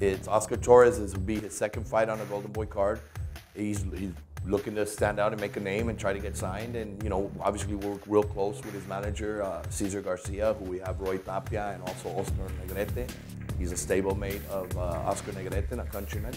It's Oscar Torres. This will be his second fight on a Golden Boy card. He's, he's looking to stand out and make a name and try to get signed. And you know, obviously we're real close with his manager uh, Cesar Garcia, who we have Roy Tapia and also Oscar Negrete. He's a stablemate of uh, Oscar Negrete, a countryman.